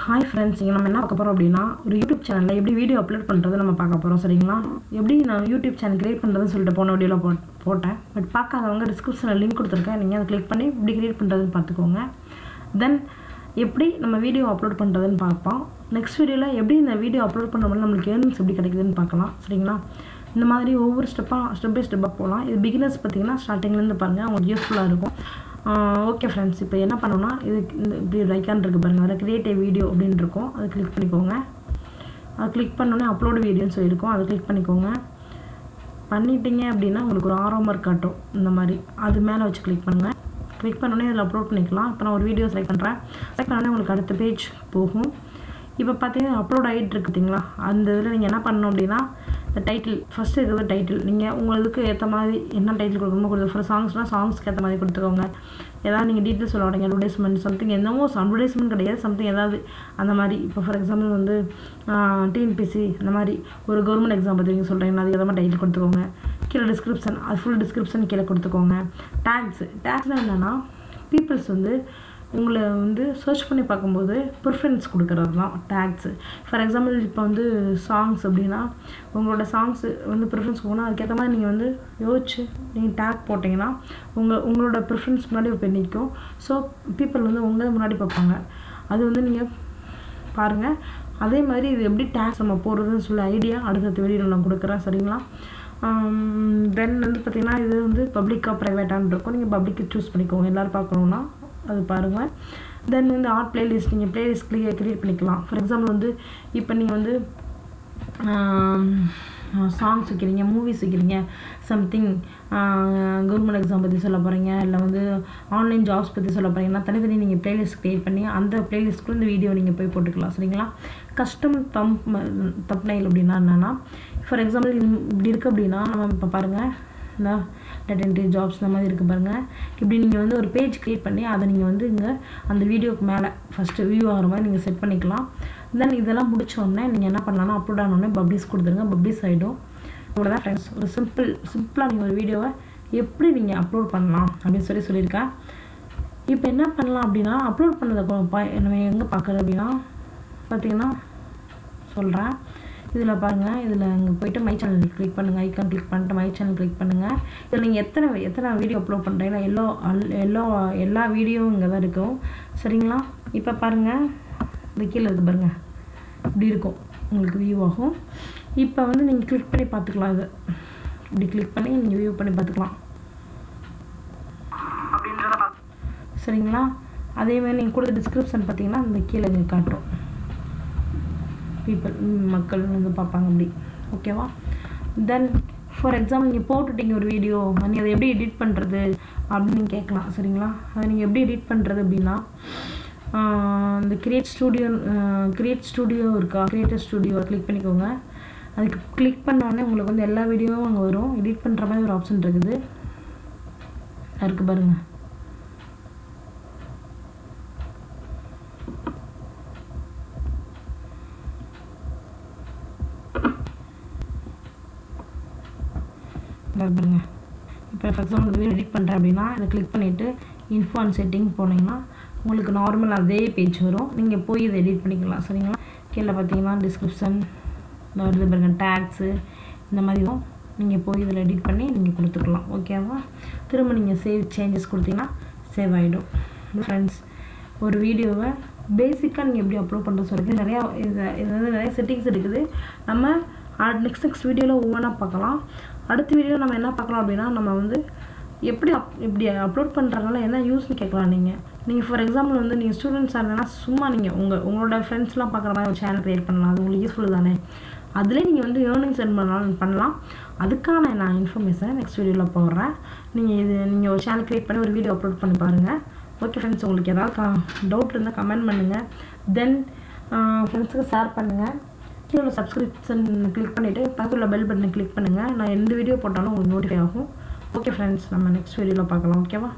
Hi friends இங்கே நம்ம என்ன பார்க்க போகிறோம் அப்படின்னா ஒரு யூடியூப் சேனலில் எப்படி வீடியோ அப்லோட் பண்ணுறது நம்ம பார்க்க போகிறோம் சரிங்களா? எப்படி நான் யூடியூப் சேனல் கிரியேட் பண்ணுறதுன்னு சொல்லிட்டு போன வீடியோவில் போ போட்டேன். பட் பார்க்காதவங்க டிஸ்கிரிப்ஷனில் லிங்க் கொடுத்துருக்கேன். நீங்கள் அதை கிளிக் பண்ணி எப்படி கிரியேட் பண்ணுறதுன்னு பார்த்துக்கோங்க. தென் எப்படி நம்ம வீடியோ அப்லோட் பண்ணுறதுன்னு பார்ப்போம். நெக்ஸ்ட் வீடியோவில் எப்படி இந்த வீடியோ அப்லோட் பண்ணும்போது நம்மளுக்கு ஏர்னிங்ஸ் எப்படி கிடைக்குதுன்னு பார்க்கலாம் சரிங்களா? இந்த மாதிரி ஒவ்வொரு ஸ்டெப்பாக ஸ்டெப் பை ஸ்டெப்பாக போகலாம். இது பிகினர்ஸ் பார்த்தீங்கன்னா ஸ்டார்டிங்லேருந்து பாருங்கள் அவங்களுக்கு யூஸ்ஃபுல்லாக இருக்கும். ஓகே ஃப்ரெண்ட்ஸ் இப்போ என்ன பண்ணோம்னா இது இந்த இப்படி லைக்கான் இருக்குது பாருங்கள் அதில் கிரியேட் ஏ வீடியோ அப்படின்னு இருக்கும். அதை கிளிக் பண்ணிக்கோங்க. அதை கிளிக் பண்ணோன்னே அப்லோடு வீடியோன்னு சொல்லியிருக்கோம். அதை கிளிக் பண்ணிக்கோங்க. பண்ணிட்டீங்க அப்படின்னா உங்களுக்கு ஒரு ஆரோ மார்க் காட்டும். இந்த மாதிரி. அது மேலே வச்சு கிளிக் பண்ணுங்கள் கிளிக் பண்ணோன்னே இதில் அப்லோட் பண்ணிக்கலாம். இப்போ நான் ஒரு வீடியோ செலக்ட் பண்ணுறேன் செலக்ட் பண்ணோன்னே உங்களுக்கு அடுத்த பேஜ் போகும். இப்போ பார்த்தீங்கன்னா அப்லோட் ஆகிட்டு இருக்கு பார்த்தீங்களா அந்த இதில் நீங்கள் என்ன பண்ணணும் அப்படின்னா இந்த டைட்டில் ஃபஸ்ட்டு இருக்கிறது டைட்டில் நீங்கள் உங்களுக்கு ஏற்ற மாதிரி என்ன டைட்டில் கொடுக்கணுமோ கொடுத்து ஃபார் சாங்ஸ்னால் சாங்ஸ்க்கு ஏற்ற மாதிரி கொடுத்துக்கோங்க. ஏதாவது நீங்கள் டீட்டெயில் சொல்ல வரீங்க அட்வர்டைஸ்மெண்ட் சம்திங் என்னமோ அட்வர்டைஸ்மெண்ட் கிடையாது சம்திங் ஏதாவது அந்த மாதிரி. இப்போ ஃபார் எக்ஸாம்பிள் வந்து டிஎன்பிசி அந்த மாதிரி ஒரு கவர்மெண்ட் எக்ஸாம் பற்றி நீங்கள் சொல்கிறீங்கன்னா அது எதாவது டைட்டில் கொடுத்துக்கோங்க. கீழே டிஸ்கிரிப்ஷன் அது ஃபுல் டிஸ்கிரிப்ஷன் கீழே கொடுத்துக்கோங்க. டேக்ஸ் டேக்ஸ்னால் என்னென்னா பீப்புள்ஸ் வந்து உங்களை வந்து சர்ச் பண்ணி பார்க்கும்போது ப்ரிஃபரன்ஸ் கொடுக்கறது தான் டேக்ஸு ஃபார் எக்ஸாம்பிள் இப்போ வந்து சாங்ஸ் அப்படின்னா உங்களோட சாங்ஸு வந்து ப்ரிஃபரன்ஸ் போனால் அதுக்கேற்ற மாதிரி நீங்கள் வந்து யோசிச்சு நீங்கள் டேக் போட்டிங்கன்னா உங்கள் உங்களோட ப்ரிஃபரன்ஸ் முன்னாடி போய் நிற்கும் ஸோ பீப்புள் வந்து உங்களை முன்னாடி பார்ப்பாங்க. அது வந்து நீங்கள் பாருங்கள் அதே மாதிரி இது எப்படி டேக்ஸ் நம்ம போடுறதுன்னு சொல்லி ஐடியா அடுத்தடுத்த வீடியோவில் நான் கொடுக்குறேன். சரிங்களா? தென் வந்து பார்த்திங்கன்னா இது வந்து பப்ளிக்காக ப்ரைவேட்டான்னு இருக்கும். நீங்கள் பப்ளிக்கு சூஸ் பண்ணிக்கோங்க. எல்லோரும் பார்க்கணுன்னா அது பாருங்கள் தென் வந்து ஆர்ட் பிளேலிஸ்ட் நீங்கள் பிளேலிஸ்ட் கிளியர் க்ரியேட் பண்ணிக்கலாம். ஃபார் எக்ஸாம்பிள் வந்து இப்போ நீங்கள் வந்து சாங்ஸ் வைக்கிறீங்க மூவிஸ் வைக்கிறீங்க சம்திங் கவர்மெண்ட் எக்ஸாம் பற்றி சொல்ல போகிறீங்க இல்லை வந்து ஆன்லைன் ஜாப்ஸ் பற்றி சொல்ல போகிறீங்கன்னா தனித்தனி நீங்கள் ப்ளேலிஸ்ட் க்ரியேட் பண்ணி அந்த ப்ளேலிஸ்ட்குள்ள இந்த வீடியோ நீங்கள் போய் போட்டுக்கலாம். சரிங்களா? கஸ்டம் தம் தப்னைல் அப்படின்னா என்னென்னா ஃபார் எக்ஸாம்பிள் இப்படி இருக்குது அப்படின்னா நம்ம இப்போ பாருங்கள் இந்த டென்டி ஜாப்ஸ் இந்த மாதிரி இருக்குது பாருங்கள் இப்படி நீங்கள் வந்து ஒரு பேஜ் க்ரியேட் பண்ணி அதை நீங்கள் வந்து இங்கே அந்த வீடியோக்கு மேலே ஃபஸ்ட்டு வியூ ஆகிற மாதிரி நீங்கள் செட் பண்ணிக்கலாம். தென் இதெல்லாம் முடிச்ச உடனே நீங்கள் என்ன பண்ணலாம்னா அப்லோட் ஆனோடனே பப்ளிஸ் கொடுத்துருங்க. பப்ளிஸ் ஆகிடும் இவ்வளோதான் ஃப்ரெண்ட்ஸ் ஒரு சிம்பிள் சிம்பிளாக நீங்கள் ஒரு வீடியோவை எப்படி நீங்கள் அப்லோட் பண்ணலாம் அப்படின்னு சொல்லி சொல்லியிருக்கேன். இப்போ என்ன பண்ணலாம் அப்படின்னா அப்லோட் பண்ணதை நம்ம எங்கே பார்க்குறது அப்படின்னா பார்த்தீங்கன்னா சொல்கிறேன் இதில் பாருங்கள் இதில் இங்கே போய்ட்டு மை சேனல் கிளிக் பண்ணுங்கள் ஐக்கான் கிளிக் பண்ணிட்டு மை சேனல் கிளிக் பண்ணுங்கள் இதில் நீங்கள் எத்தனை எத்தனை வீடியோ அப்லோட் பண்ணுறீங்களா எல்லோ எல்லோ எல்லா வீடியோவும் இங்கே தான் இருக்கும். சரிங்களா? இப்போ பாருங்கள் இந்த கீழே இருக்குது பாருங்கள் இப்படி இருக்கும். உங்களுக்கு வியூ ஆகும். இப்போ வந்து நீங்கள் கிளிக் பண்ணி பார்த்துக்கலாம் இது. இப்படி கிளிக் பண்ணி நீங்கள் வியூ பண்ணி பார்த்துக்கலாம். சரிங்களா? அதேமாதிரி நீங்கள் கொடுத்த டிஸ்கிரிப்ஷன் பார்த்தீங்கன்னா இந்த கீழே இங்கே காட்டும். பீப்புள் மக்கள் வந்து பார்ப்பாங்க அப்படி. ஓகேவா தென் ஃபார் எக்ஸாம்பிள் நீங்கள் போட்டுட்டீங்க ஒரு வீடியோ நீங்கள் அதை எப்படி எடிட் பண்ணுறது அப்படின்னு நீங்கள் கேட்கலாம் சரிங்களா? அதை நீங்கள் எப்படி எடிட் பண்ணுறது அப்படின்னா இந்த கிரியேட் ஸ்டூடியோ கிரியேட் ஸ்டூடியோ இருக்கா? கிரியேட்டர் ஸ்டூடியோ கிளிக் பண்ணிக்கோங்க. அதுக்கு கிளிக் பண்ணோடனே உங்களுக்கு வந்து எல்லா வீடியோவும் அங்கே வரும். எடிட் பண்ணுற மாதிரி ஒரு ஆப்ஷன் இருக்குது. இருக்குது பாருங்கள் பாருங்க இப்போ ஃபார் எக்ஸாம்பிள் வீடியோ எடிட் பண்ணுறேன் அப்படின்னா இதை கிளிக் பண்ணிவிட்டு இன்ஃபோ அண்ட் செட்டிங் போனீங்கன்னா உங்களுக்கு நார்மல் அதே பேஜ் வரும். நீங்கள் போய் இதை எடிட் பண்ணிக்கலாம். சரிங்களா? கீழே பார்த்தீங்கன்னா டிஸ்கிரிப்ஷன் வருது பாருங்க டேக்ஸு இந்த மாதிரி வரும். நீங்கள் போய் இதில் எடிட் பண்ணி நீங்கள் கொடுத்துக்கலாம். ஓகேவா திரும்ப நீங்கள் சேவ் சேஞ்சஸ் கொடுத்தீங்கன்னா சேவ் ஆகிடும் ஃப்ரெண்ட்ஸ் ஒரு வீடியோவை பேசிக்காக நீங்கள் எப்படி அப்லோட் பண்ணுறது சொல்லுங்கள் நிறையா இது இது வந்து நிறைய செட்டிங்ஸ் இருக்குது. நம்ம நெக்ஸ்ட் நெக்ஸ்ட் வீடியோவில் ஒவ்வொன்றா பார்க்கலாம். அடுத்த வீடியோ நம்ம என்ன பார்க்கலாம் அப்படின்னா நம்ம வந்து எப்படி அப் இப்படி அப்லோட் பண்ணுறதுனால என்ன யூஸ்னு கேட்கலாம் நீங்கள் நீங்கள் ஃபார் எக்ஸாம்பிள் வந்து நீங்கள் ஸ்டூடெண்ட்ஸாக இருந்தீங்கன்னா சும்மா நீங்கள் உங்கள் உங்களோட ஃப்ரெண்ட்ஸ்லாம் பார்க்குற மாதிரி ஒரு சேனல் க்ரியேட் பண்ணலாம். அது உங்களுக்கு யூஸ்ஃபுல் தானே. அதிலே நீங்கள் வந்து ஏர்னிங்ஸ் சென்ட் பண்ணலாம் பண்ணலாம். அதுக்கான நான் இன்ஃபர்மேஷனை நெக்ஸ்ட் வீடியோவில் போடுறேன். நீங்கள் இது நீங்கள் ஒரு சேனல் க்ரியேட் பண்ணி ஒரு வீடியோ அப்லோட் பண்ணி பாருங்கள் ஓகே ஃப்ரெண்ட்ஸ் உங்களுக்கு ஏதாவது கா டவுட் இருந்தால் கமெண்ட் பண்ணுங்கள் தென் ஃப்ரெண்ட்ஸுக்கு ஷேர் பண்ணுங்கள் கீழே சப்ஸ்கிரிப்ஷன் கிளிக் பண்ணிவிட்டு பக்கத்தில் பெல் பட்டனை கிளிக் பண்ணுங்கள் நான் எந்த வீடியோ போட்டாலும் உங்களுக்கு நோட்டிஃபை ஆகும். ஓகே ஃப்ரெண்ட்ஸ் நம்ம நெக்ஸ்ட் வீடியோவில் பார்க்கலாம். ஓகேவா